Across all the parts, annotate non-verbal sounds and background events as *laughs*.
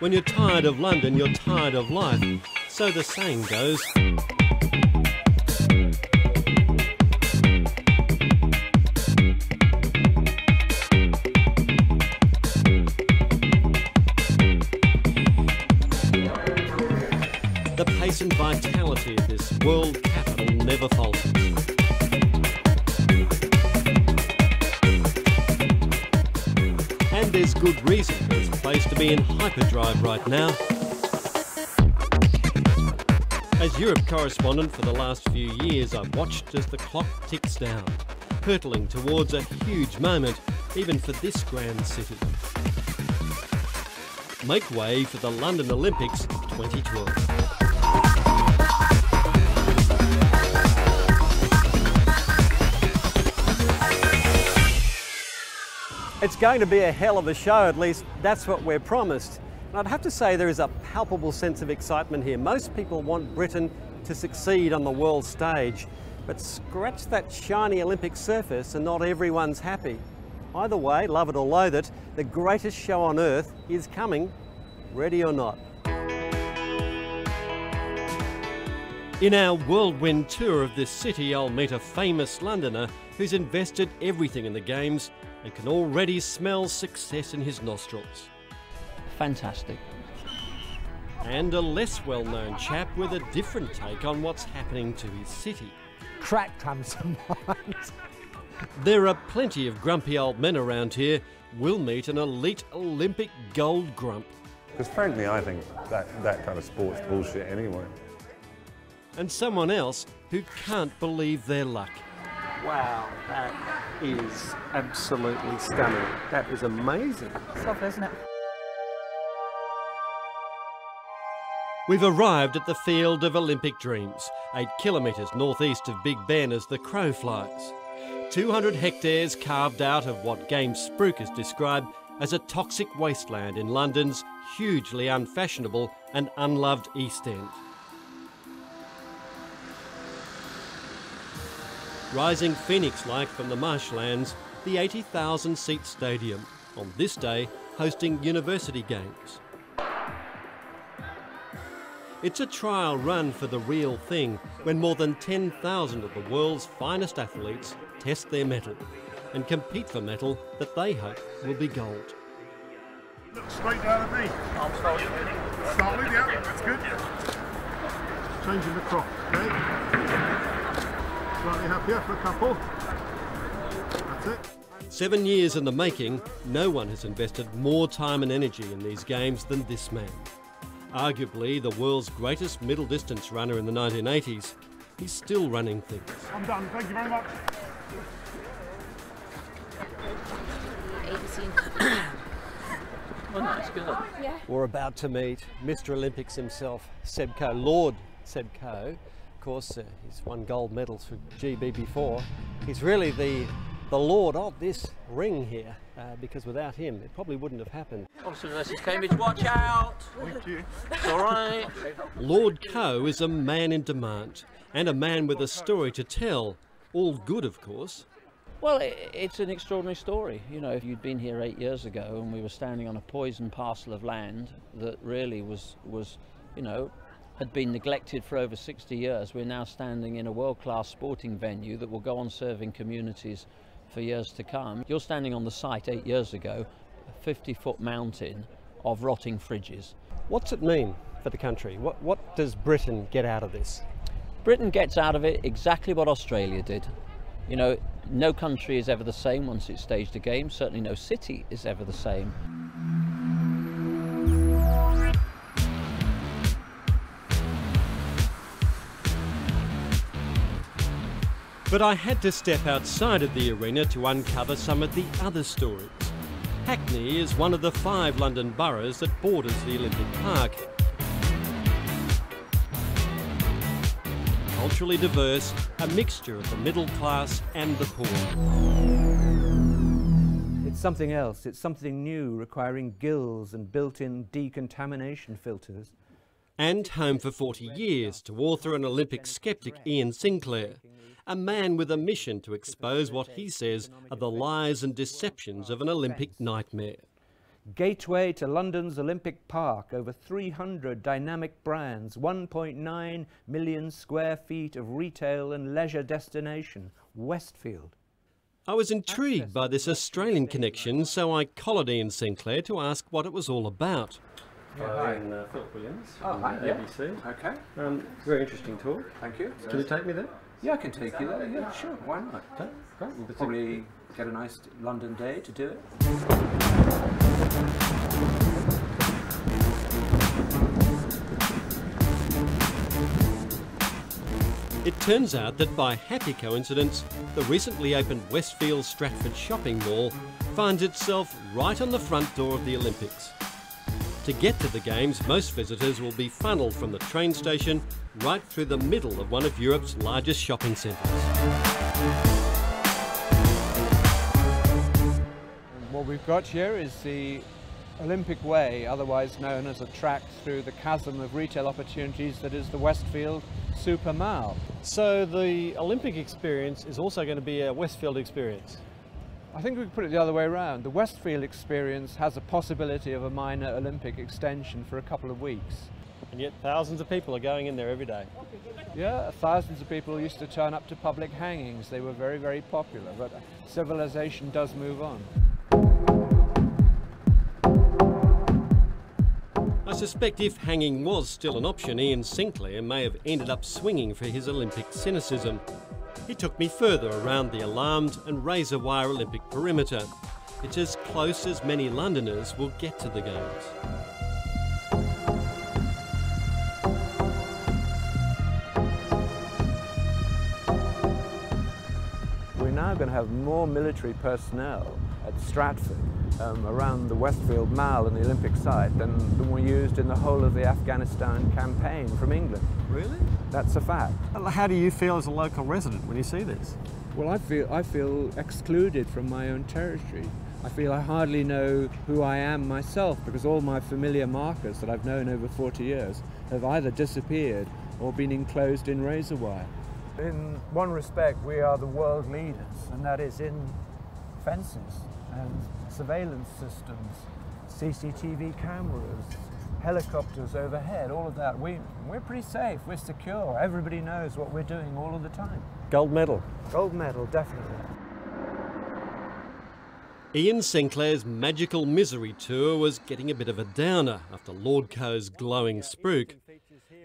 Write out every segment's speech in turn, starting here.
When you're tired of London, you're tired of life. So the saying goes. The pace and vitality of this world capital never falters. There's good reason for this place to be in hyperdrive right now. As Europe correspondent for the last few years, I've watched as the clock ticks down, hurtling towards a huge moment, even for this grand city. Make way for the London Olympics 2012. It's going to be a hell of a show, at least that's what we're promised. And I'd have to say there is a palpable sense of excitement here. Most people want Britain to succeed on the world stage, but scratch that shiny Olympic surface and not everyone's happy. Either way, love it or loathe it, the greatest show on earth is coming, ready or not. In our whirlwind tour of this city, I'll meet a famous Londoner who's invested everything in the Games and can already smell success in his nostrils. Fantastic. And a less well known chap with a different take on what's happening to his city. Crack comes to *laughs* mind. There are plenty of grumpy old men around here. We'll meet an elite Olympic gold grump. Because frankly, I think that, that kind of sport's bullshit anyway. And someone else who can't believe their luck. Wow, that is absolutely stunning. That is amazing. Lovely, isn't it? We've arrived at the field of Olympic dreams, eight kilometres northeast of Big Ben as the crow flies. 200 hectares carved out of what Game Spruik has described as a toxic wasteland in London's hugely unfashionable and unloved East End. Rising phoenix like from the marshlands, the 80,000 seat stadium, on this day hosting University Games. It's a trial run for the real thing when more than 10,000 of the world's finest athletes test their mettle and compete for metal that they hope will be gold. Look straight down at me. Arms forward. Start with, yeah, that's good. Changing the crop, okay? Slightly happier for a couple. That's it. Seven years in the making, no one has invested more time and energy in these games than this man. Arguably the world's greatest middle distance runner in the 1980s, he's still running things. I'm done. Thank you very much. *coughs* Oh, that's good. We're about to meet Mr. Olympics himself, Seb Coe, Lord Seb Coe. Of course, uh, he's won gold medals for GB before. He's really the the lord of this ring here, uh, because without him, it probably wouldn't have happened. Oxford versus Cambridge, watch out! Thank you. It's all right. Lord Coe is a man in demand and a man with a story to tell. All good, of course. Well, it's an extraordinary story. You know, if you'd been here eight years ago and we were standing on a poisoned parcel of land that really was, was, you know, had been neglected for over 60 years, we're now standing in a world-class sporting venue that will go on serving communities for years to come. You're standing on the site eight years ago, a 50-foot mountain of rotting fridges. What's it mean for the country? What, what does Britain get out of this? Britain gets out of it exactly what Australia did. You know, no country is ever the same once it's staged a game, certainly no city is ever the same. But I had to step outside of the arena to uncover some of the other stories. Hackney is one of the five London boroughs that borders the Olympic Park. Culturally diverse, a mixture of the middle class and the poor. It's something else. It's something new, requiring gills and built-in decontamination filters. And home for 40 years to author and Olympic skeptic Iain Sinclair, a man with a mission to expose what he says are the lies and deceptions of an Olympic nightmare. Gateway to London's Olympic Park, over 300 dynamic brands, 1.9 million square feet of retail and leisure destination, Westfield. I was intrigued by this Australian connection, so I collared Iain Sinclair to ask what it was all about. hi. I'm uh, Philip Williams Oh, from hi, uh, yeah. ABC. Okay, Um, very interesting talk. thank you. Can you take me there? Yeah, I can take you there. Yeah, sure. Why not? Okay, great. We'll probably get a nice London day to do it. It turns out that by happy coincidence, the recently opened Westfield Stratford shopping mall finds itself right on the front door of the Olympics. To get to the Games, most visitors will be funneled from the train station right through the middle of one of Europe's largest shopping centres. What we've got here is the Olympic Way, otherwise known as a track through the chasm of retail opportunities that is the Westfield Super Mall. So the Olympic experience is also going to be a Westfield experience. I think we could put it the other way around. The Westfield experience has a possibility of a minor Olympic extension for a couple of weeks. And yet thousands of people are going in there every day. Yeah, thousands of people used to turn up to public hangings. They were very, very popular, but civilization does move on. I suspect if hanging was still an option, Iain Sinclair may have ended up swinging for his Olympic cynicism. He took me further around the alarmed and razor wire Olympic perimeter. It's as close as many Londoners will get to the Games. We're now going to have more military personnel at Stratford um, around the Westfield Mall and the Olympic site than, than were used in the whole of the Afghanistan campaign from England. Really? That's a fact. How do you feel as a local resident when you see this? Well, I feel I feel excluded from my own territory. I feel I hardly know who I am myself because all my familiar markers that I've known over 40 years have either disappeared or been enclosed in razor wire. In one respect, we are the world leaders, and that is in fences and surveillance systems, CCTV cameras, helicopters overhead, all of that. We, we're pretty safe, we're secure. Everybody knows what we're doing all of the time. Gold medal. Gold medal, definitely. Iain Sinclair's magical misery tour was getting a bit of a downer after Lord Coe's glowing spruik.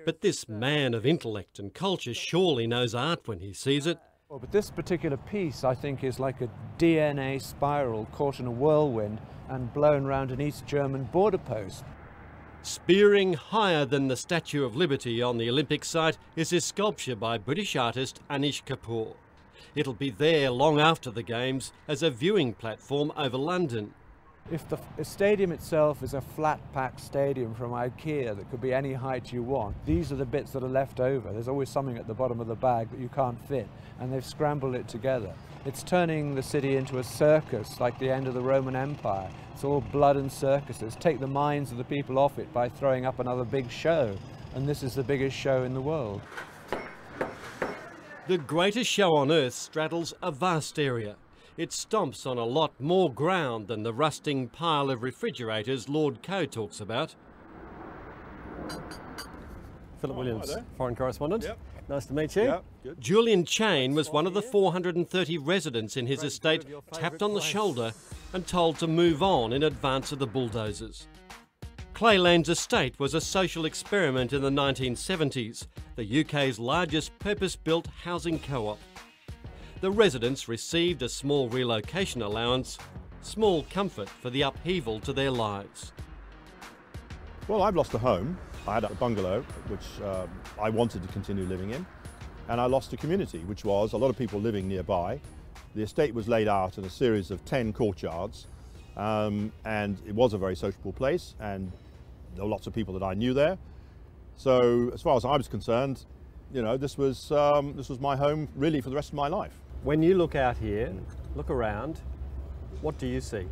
But this man of intellect and culture surely knows art when he sees it. Well, but this particular piece, I think, is like a DNA spiral caught in a whirlwind and blown round an East German border post. Spearing higher than the Statue of Liberty on the Olympic site is a sculpture by British artist Anish Kapoor. It'll be there long after the Games as a viewing platform over London. If the stadium itself is a flat pack stadium from IKEA that could be any height you want, these are the bits that are left over. There's always something at the bottom of the bag that you can't fit, and they've scrambled it together. It's turning the city into a circus like the end of the Roman Empire. It's all blood and circuses. Take the minds of the people off it by throwing up another big show, and this is the biggest show in the world. The greatest show on earth straddles a vast area. It stomps on a lot more ground than the rusting pile of refrigerators Lord Coe talks about. Philip oh, Williams, there. foreign correspondent. Yep. Nice to meet you. Yeah, good. Julian Cheyne was one of the 430 residents in his Great estate view of your tapped on the place. shoulder and told to move on in advance of the bulldozers. Clays Lane Estate was a social experiment in the 1970s, the UK's largest purpose built housing co op. The residents received a small relocation allowance, small comfort for the upheaval to their lives. Well, I've lost a home. I had a bungalow, which um, I wanted to continue living in, and I lost a community, which was a lot of people living nearby. The estate was laid out in a series of 10 courtyards, um, and it was a very sociable place, and there were lots of people that I knew there. So, as far as I was concerned, you know, this was, um, this was my home really for the rest of my life. When you look out here, look around, what do you see?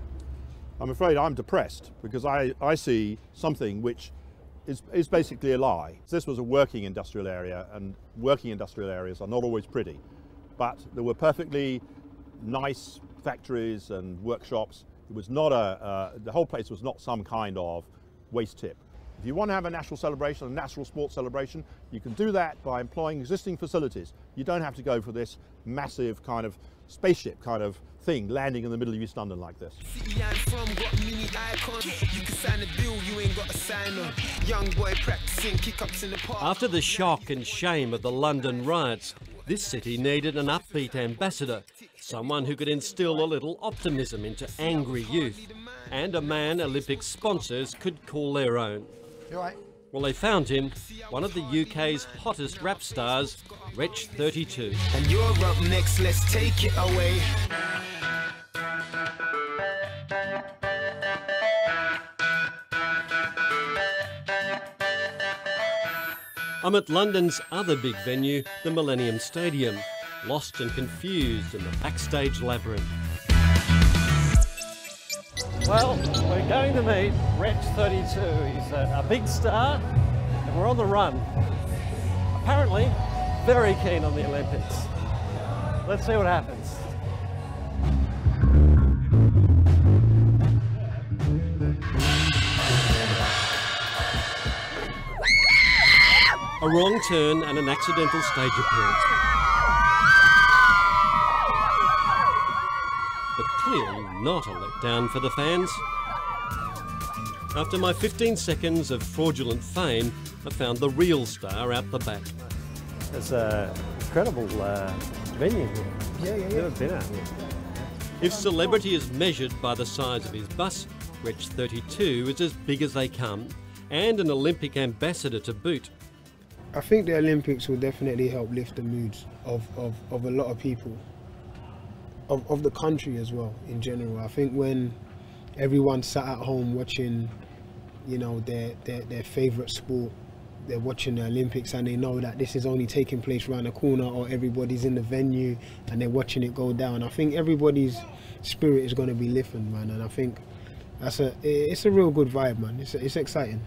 I'm afraid I'm depressed because I, I see something which is, is basically a lie. This was a working industrial area, and working industrial areas are not always pretty. But there were perfectly nice factories and workshops It was not a, uh, the whole place was not some kind of waste tip. If you want to have a national celebration, a national sports celebration, you can do that by employing existing facilities. You don't have to go for this massive kind of spaceship kind of thing landing in the middle of East London like this. After the shock and shame of the London riots, this city needed an upbeat ambassador, someone who could instill a little optimism into angry youth, and a man Olympic sponsors could call their own. Well, they found him, one of the UK's hottest rap stars, Wretch 32. And you're up next, let's take it away. I'm at London's other big venue, the Millennium Stadium, lost and confused in the backstage labyrinth. Well, we're going to meet Wretch 32. He's a, a big star, and we're on the run. Apparently, very keen on the Olympics. Let's see what happens. A wrong turn and an accidental stage appearance. But clearly not a letdown for the fans. After my 15 seconds of fraudulent fame, I found the real star out the back. It's an incredible uh, venue here. Yeah, yeah, yeah. Never been out here. If celebrity is measured by the size of his bus, Wretch 32 is as big as they come, and an Olympic ambassador to boot. I think the Olympics will definitely help lift the moods of, of, of a lot of people, of, of the country as well in general. I think when everyone sat at home watching, you know, their, their, their favourite sport, they're watching the Olympics and they know that this is only taking place around the corner or everybody's in the venue and they're watching it go down. I think everybody's spirit is going to be lifted, man, and I think that's a it's a real good vibe, man. It's, it's exciting.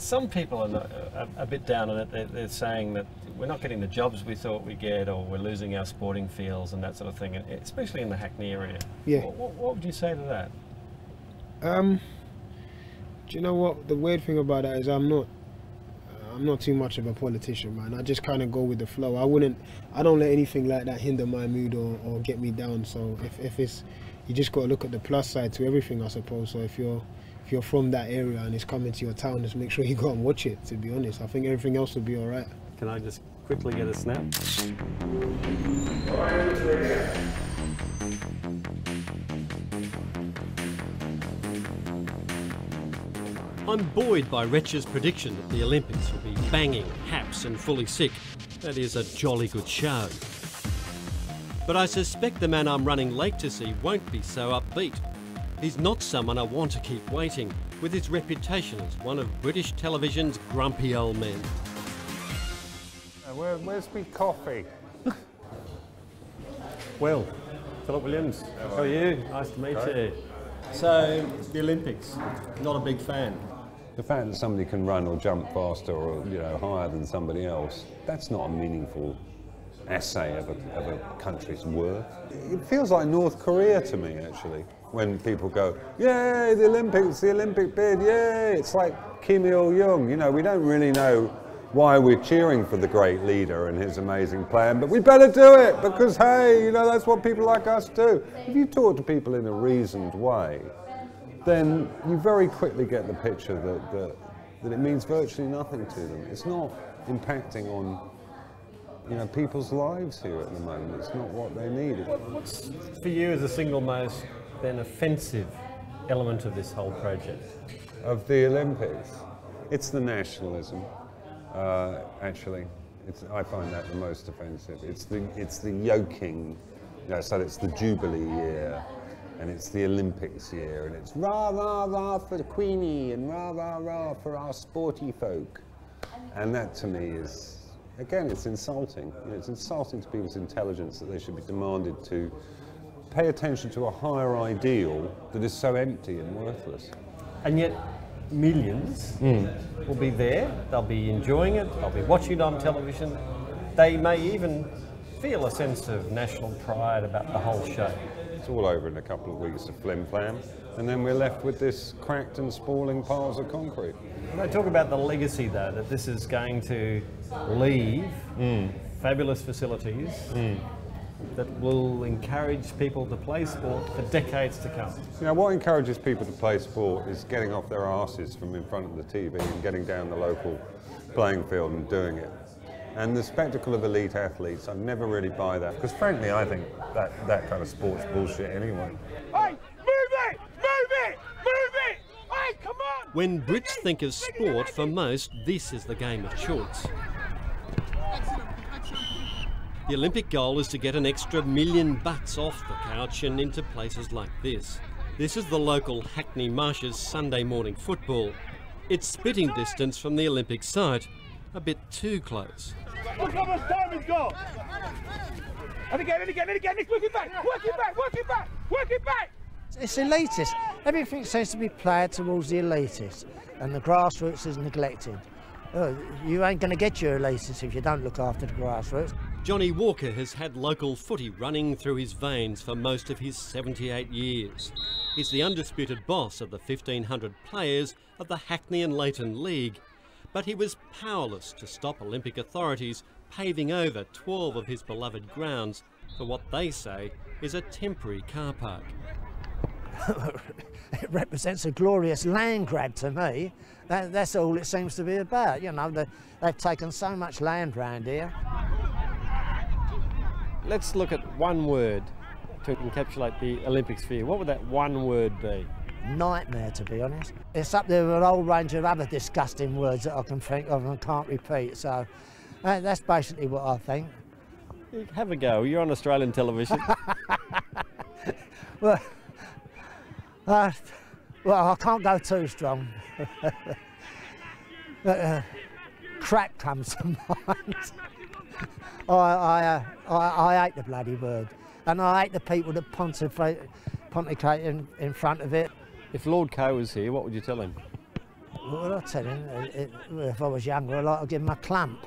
Some people are not, a, a bit down on it. They're, they're saying that we're not getting the jobs we thought we'd get, or we're losing our sporting fields and that sort of thing, and especially in the Hackney area. Yeah. What, what, what would you say to that? Um, do you know what the weird thing about that is? I'm not. I'm not too much of a politician, man. I just kind of go with the flow. I wouldn't. I don't let anything like that hinder my mood or, or get me down. So if, if it's, you just got to look at the plus side to everything, I suppose. So if you're you're from that area and it's coming to your town, just make sure you go and watch it. To be honest, I think everything else will be all right. Can I just quickly get a snap? I'm buoyed by Wretch's prediction that the Olympics will be banging, haps, and fully sick. That is a jolly good show. But I suspect the man I'm running late to see won't be so upbeat. He's not someone I want to keep waiting, with his reputation as one of British television's grumpy old men. Uh, where, where's my coffee? *laughs* Will, Philip Williams, how are you? Nice to meet you. So, the Olympics, not a big fan. The fact that somebody can run or jump faster or you know higher than somebody else, that's not a meaningful essay of a, of a country's worth. It feels like North Korea to me, actually, when people go, yay, the Olympics, the Olympic bid, yay. It's like Kim Il-jung, you know, we don't really know why we're cheering for the great leader and his amazing plan, but we better do it because, hey, you know, that's what people like us do. If you talk to people in a reasoned way, then you very quickly get the picture that, that, that it means virtually nothing to them. It's not impacting on you know, people's lives here at the moment. It's not what they need. What's for you as a single most then offensive element of this whole project? Of the Olympics, it's the nationalism, uh, actually. It's, I find that the most offensive. It's the, it's the yoking, you know, so it's the Jubilee year, and it's the Olympics year, and it's rah, rah, rah for the Queenie, and rah, rah, rah for our sporty folk. And that to me is, again, it's insulting. You know, it's insulting to people's intelligence that they should be demanded to pay attention to a higher ideal that is so empty and worthless. And yet, millions hmm. will be there, they'll be enjoying it, they'll be watching it on television, they may even feel a sense of national pride about the whole show. It's all over in a couple of weeks of flim flam, and then we're left with this cracked and spalling piles of concrete. They talk about the legacy, though, that this is going to leave hmm. fabulous facilities hmm. That will encourage people to play sport for decades to come. You know, what encourages people to play sport is getting off their asses from in front of the TV and getting down the local playing field and doing it. And the spectacle of elite athletes, I never really buy that. Because frankly, I think that, that kind of sport's bullshit anyway. Hey, move it! Move it! Move it! Hey, come on! When Brits think of sport, for most, this is the game of choice. The Olympic goal is to get an extra million bucks off the couch and into places like this. This is the local Hackney Marshes Sunday morning football. It's spitting distance from the Olympic site, a bit too close. Look how much time he's got! And again, and again, and again, work it back, work it back, work it back, work it back! It's elitist. Everything seems to be played towards the elitist, and the grassroots is neglected. Oh, you ain't going to get your elitist if you don't look after the grassroots. Johnnie Walker has had local footy running through his veins for most of his 78 years. He's the undisputed boss of the 1500 players of the Hackney and Leyton League, but he was powerless to stop Olympic authorities paving over 12 of his beloved grounds for what they say is a temporary car park. *laughs* it represents a glorious land grab to me. That, that's all it seems to be about. You know, the, they've taken so much land round here. Let's look at one word to encapsulate the Olympic sphere. What would that one word be? Nightmare, to be honest. It's up there with a whole range of other disgusting words that I can think of and can't repeat. So uh, that's basically what I think. Have a go. You're on Australian television. *laughs* well, uh, well, I can't go too strong. but, *laughs* uh, crap comes to *laughs* mind. I, I, uh, I, I hate the bloody word, and I hate the people that pontificate, pontificate in, in front of it. If Lord Coe was here, what would you tell him? What would I tell him? It- it- if I was younger, I'd like to give him a clamp.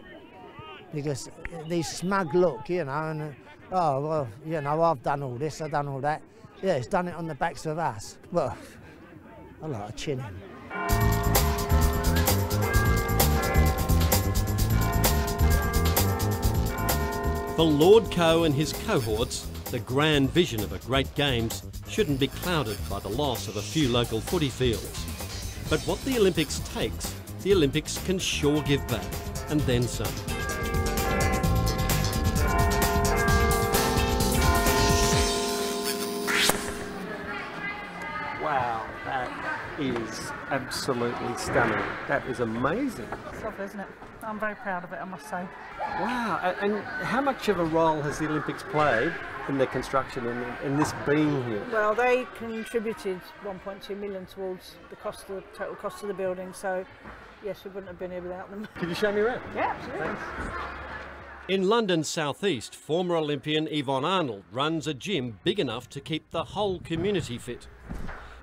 Because these smug look, you know, and, uh, oh, well, you know, I've done all this, I've done all that. Yeah, he's done it on the backs of us. Well, I like to chin him. For Lord Coe and his cohorts, the grand vision of a great games shouldn't be clouded by the loss of a few local footy fields. But what the Olympics takes, the Olympics can sure give back, and then some. Wow, that is absolutely stunning. That is amazing. It's lovely, isn't it? I'm very proud of it, I must say. Wow, and how much of a role has the Olympics played in the construction and in this being here? Well, they contributed 1.2 million towards the cost of the total cost of the building, so yes, we wouldn't have been here without them. *laughs* Could you show me around? Yeah, absolutely. In London's southeast, former Olympian Yvonne Arnold runs a gym big enough to keep the whole community fit.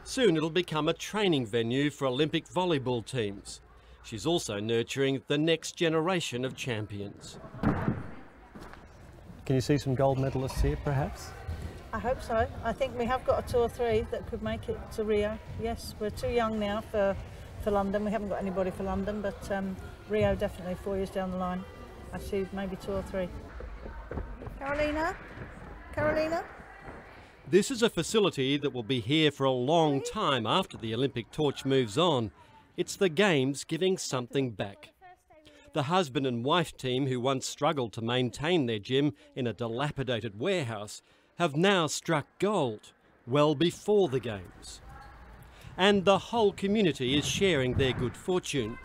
Soon it'll become a training venue for Olympic volleyball teams. She's also nurturing the next generation of champions. Can you see some gold medalists here, perhaps? I hope so. I think we have got a two or three that could make it to Rio. Yes, we're too young now for, for London. We haven't got anybody for London, but um, Rio definitely four years down the line. I see maybe two or three. Carolina? Carolina? This is a facility that will be here for a long time after the Olympic torch moves on. It's the Games giving something back. The husband and wife team who once struggled to maintain their gym in a dilapidated warehouse have now struck gold well before the Games. And the whole community is sharing their good fortune.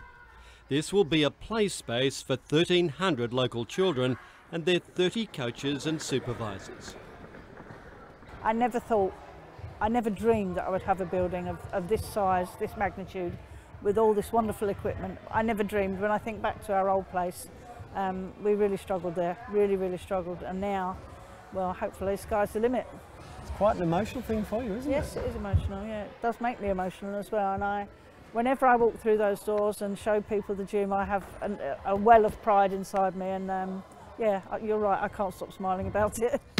This will be a play space for 1,300 local children and their 30 coaches and supervisors. I never thought, I never dreamed that I would have a building of, of this size, this magnitude, with all this wonderful equipment. I never dreamed. When I think back to our old place, um, we really struggled there, really, really struggled. And now, well, hopefully, sky's the limit. It's quite an emotional thing for you, isn't yes, it? Yes, it is emotional. Yeah, it does make me emotional as well. And I, whenever I walk through those doors and show people the gym, I have an, a well of pride inside me. And um, yeah, you're right. I can't stop smiling about it. *laughs*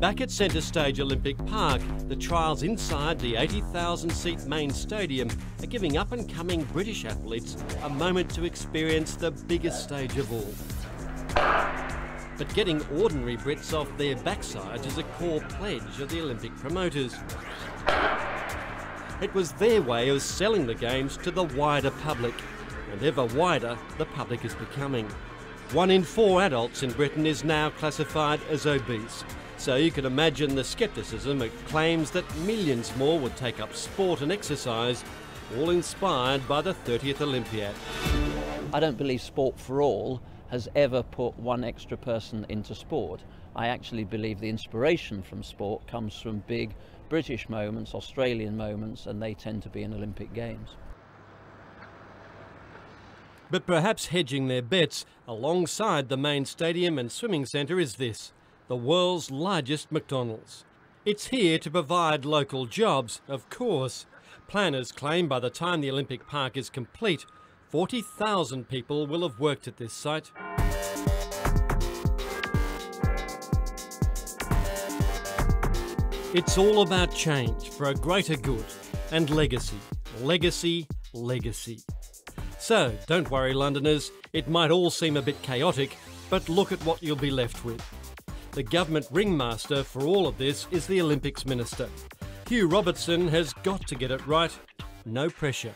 Back at Centre Stage Olympic Park, the trials inside the 80,000 seat main stadium are giving up and coming British athletes a moment to experience the biggest stage of all. But getting ordinary Brits off their backsides is a core pledge of the Olympic promoters. It was their way of selling the Games to the wider public, and ever wider the public is becoming. One in four adults in Britain is now classified as obese, so you can imagine the scepticism at claims that millions more would take up sport and exercise, all inspired by the 30th Olympiad. I don't believe sport for all has ever put one extra person into sport. I actually believe the inspiration from sport comes from big British moments, Australian moments, and they tend to be in Olympic Games. But perhaps hedging their bets alongside the main stadium and swimming centre is this the world's largest McDonald's. It's here to provide local jobs, of course. Planners claim by the time the Olympic Park is complete, 40,000 people will have worked at this site. It's all about change for a greater good and legacy, legacy, legacy. So, don't worry, Londoners, it might all seem a bit chaotic, but look at what you'll be left with. The government ringmaster for all of this is the Olympics Minister. Hugh Robertson has got to get it right. No pressure.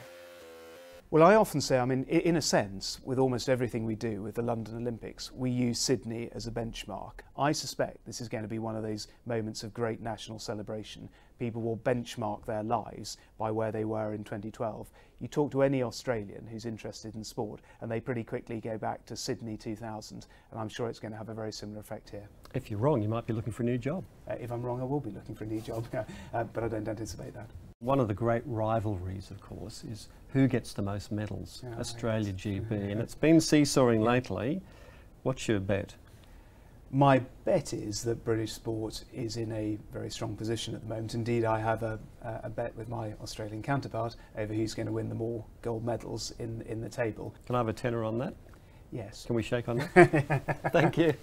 Well, I often say, I mean, in a sense, with almost everything we do with the London Olympics, we use Sydney as a benchmark. I suspect this is going to be one of those moments of great national celebration. People will benchmark their lives by where they were in 2012. You talk to any Australian who's interested in sport, and they pretty quickly go back to Sydney 2000, and I'm sure it's going to have a very similar effect here. If you're wrong, you might be looking for a new job. Uh, if I'm wrong, I will be looking for a new job, *laughs* uh, but I don't anticipate that. One of the great rivalries, of course, is who gets the most medals? Oh, Australia GB, *laughs* and it's been seesawing lately. What's your bet? My bet is that British sport is in a very strong position at the moment. Indeed, I have a, a bet with my Australian counterpart over who's going to win the more gold medals in, in the table. Can I have a tenner on that? Yes. Can we shake on that? *laughs* Thank you.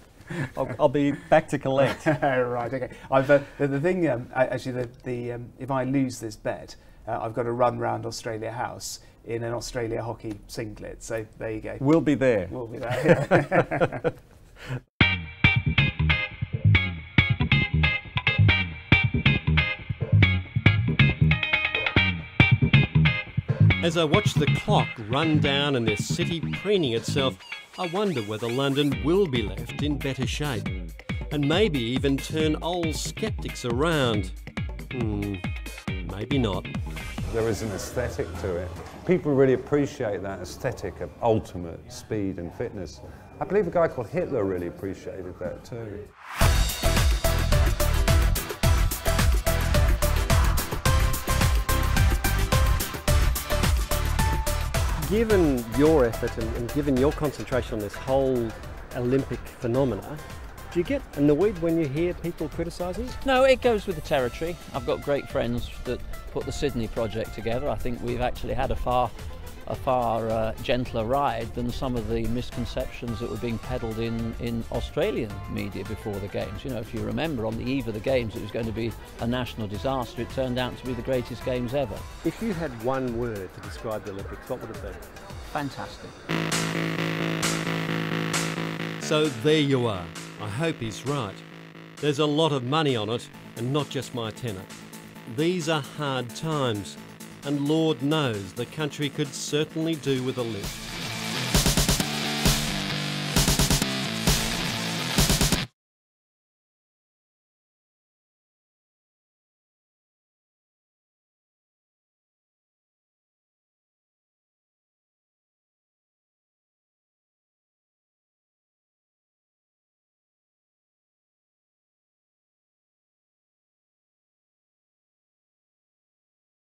I'll, I'll, be back to collect. *laughs* right, okay. Uh, the, the, thing, um, I, actually, the, the, um, if I lose this bet, uh, I've got to run round Australia House in an Australia hockey singlet. So there you go. We'll be there. We'll be there. *laughs* As I watch the clock run down and this city preening itself, I wonder whether London will be left in better shape. And maybe even turn old sceptics around. Hmm, maybe not. There is an aesthetic to it. People really appreciate that aesthetic of ultimate speed and fitness. I believe a guy called Hitler really appreciated that too. Given your effort and, and, given your concentration on this whole Olympic phenomena, do you get annoyed when you hear people criticising? No, it goes with the territory. I've got great friends that put the Sydney project together. I think we've actually had a far a far uh, gentler ride than some of the misconceptions that were being peddled in, in Australian media before the Games. You know, if you remember, on the eve of the Games, it was going to be a national disaster. It turned out to be the greatest Games ever. If you had one word to describe the Olympics, what would it be? Fantastic. So there you are. I hope he's right. There's a lot of money on it, and not just my tenner. These are hard times, and Lord knows the country could certainly do with a lift.